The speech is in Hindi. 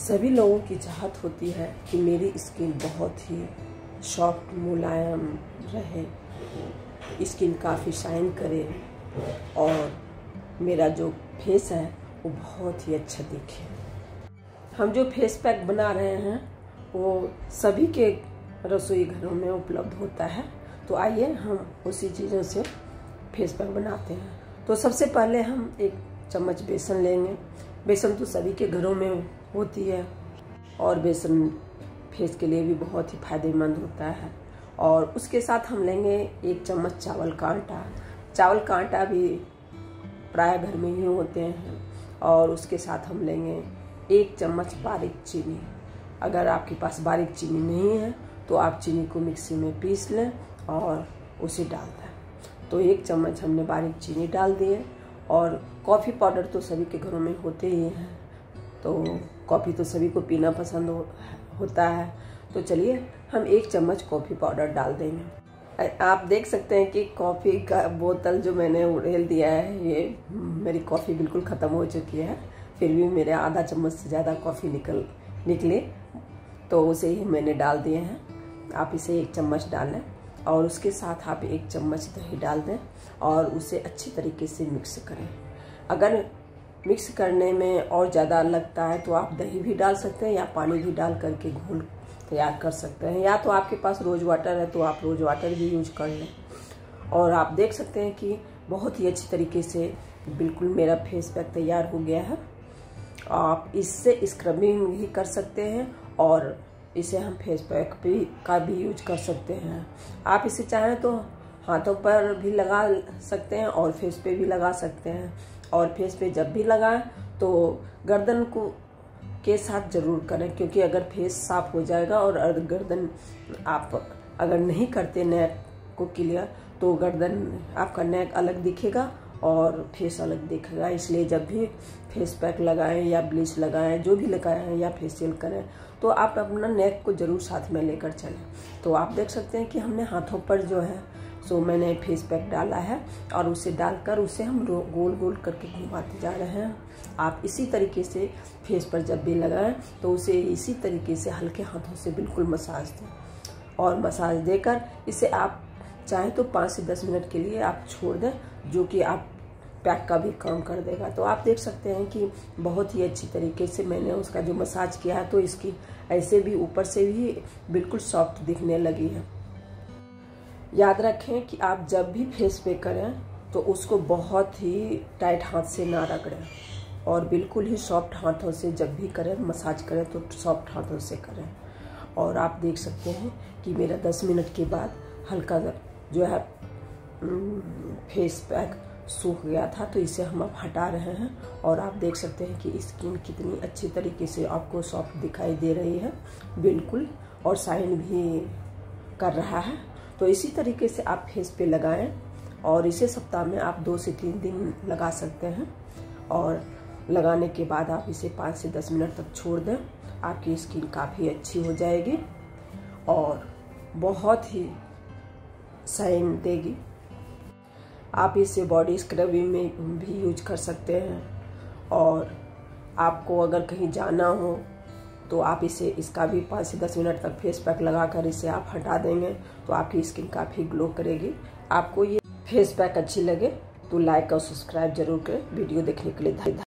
सभी लोगों की चाहत होती है कि मेरी स्किन बहुत ही सॉफ्ट, मुलायम रहे। स्किन काफ़ी शाइन करे और मेरा जो फेस है, वो बहुत ही अच्छा दिखे। हम जो फेस पैक बना रहे हैं, वो सभी के रसोई घरों में उपलब्ध होता है। तो आइए हम उसी चीज़ों से फेस पैक बनाते हैं। तो सबसे पहले हम एक चम्मच बेसन लेंगे। बेसन तो सभी के घरों में होती है और बेसन फेस के लिए भी बहुत ही फ़ायदेमंद होता है। और उसके साथ हम लेंगे एक चम्मच चावल का आटा। चावल का आटा भी प्राय घर में ही होते हैं और उसके साथ हम लेंगे एक चम्मच बारीक चीनी। अगर आपके पास बारीक चीनी नहीं है तो आप चीनी को मिक्सी में पीस लें और उसे डाल दें। तो एक चम्मच हमने बारीक चीनी डाल दिए और कॉफ़ी पाउडर तो सभी के घरों में होते ही हैं। तो कॉफ़ी तो सभी को पीना पसंद हो, होता है। तो चलिए हम एक चम्मच कॉफ़ी पाउडर डाल देंगे। आप देख सकते हैं कि कॉफ़ी का बोतल जो मैंने उड़ेल दिया है ये मेरी कॉफ़ी बिल्कुल ख़त्म हो चुकी है। फिर भी मेरे आधा चम्मच से ज़्यादा कॉफ़ी निकल निकले तो उसे ही मैंने डाल दिए हैं। आप इसे एक चम्मच डाल और उसके साथ आप एक चम्मच दही डाल दें और उसे अच्छी तरीके से मिक्स करें। अगर मिक्स करने में और ज़्यादा लगता है तो आप दही भी डाल सकते हैं या पानी भी डाल करके घोल तैयार कर सकते हैं। या तो आपके पास रोज़ वाटर है तो आप रोज़ वाटर भी यूज़ कर लें। और आप देख सकते हैं कि बहुत ही अच्छी तरीके से बिल्कुल मेरा फेस पैक तैयार हो गया है। आप इससे स्क्रबिंग भी कर सकते हैं और इसे हम फेस पैक भी का भी यूज़ कर सकते हैं। आप इसे चाहें तो हाथों पर भी लगा सकते हैं और फेस पे भी लगा सकते हैं। और फेस पे जब भी लगाएँ तो गर्दन को, के साथ ज़रूर करें, क्योंकि अगर फेस साफ़ हो जाएगा और गर्दन आप अगर नहीं करते नेक को क्लियर तो गर्दन, आपका नेक अलग दिखेगा और फेस अलग दिखेगा। इसलिए जब भी फेस पैक लगाएँ या ब्लीच लगाएँ, जो भी लगाएँ या फेशियल करें तो आप अपना नेक को ज़रूर साथ में लेकर चलें। तो आप देख सकते हैं कि हमने हाथों पर जो है सो मैंने फेस पैक डाला है और उसे डालकर उसे हम गोल गोल करके घुमाते जा रहे हैं। आप इसी तरीके से फेस पर जब भी लगाएँ तो उसे इसी तरीके से हल्के हाथों से बिल्कुल मसाज दें। और मसाज देकर इसे आप चाहे तो पाँच से दस मिनट के लिए आप छोड़ दें, जो कि आप पैक का भी काम कर देगा। तो आप देख सकते हैं कि बहुत ही अच्छी तरीके से मैंने उसका जो मसाज किया है तो इसकी ऐसे भी ऊपर से भी बिल्कुल सॉफ्ट दिखने लगी है। याद रखें कि आप जब भी फेस पे करें तो उसको बहुत ही टाइट हाथ से ना रगड़ें। और बिल्कुल ही सॉफ्ट हाथों से जब भी करें मसाज करें तो सॉफ्ट हाथों से करें। और आप देख सकते हैं कि मेरा 10 मिनट के बाद हल्का जो है फेस पैक सूख गया था तो इसे हम अब हटा रहे हैं। और आप देख सकते हैं कि स्किन कितनी अच्छी तरीके से आपको सॉफ्ट दिखाई दे रही है। बिल्कुल, और साइन भी कर रहा है। तो इसी तरीके से आप फेस पे लगाएँ और इसे सप्ताह में आप दो से तीन दिन लगा सकते हैं और लगाने के बाद आप इसे पाँच से दस मिनट तक छोड़ दें, आपकी स्किन काफ़ी अच्छी हो जाएगी और बहुत ही साइन देगी। आप इसे बॉडी स्क्रबिंग में भी यूज़ कर सकते हैं और आपको अगर कहीं जाना हो तो आप इसे, इसका भी पाँच से दस मिनट तक फेस पैक लगा कर इसे आप हटा देंगे तो आपकी स्किन काफ़ी ग्लो करेगी। आपको ये फेस पैक अच्छी लगे तो लाइक और सब्सक्राइब ज़रूर करें। वीडियो देखने के लिए धन्यवाद।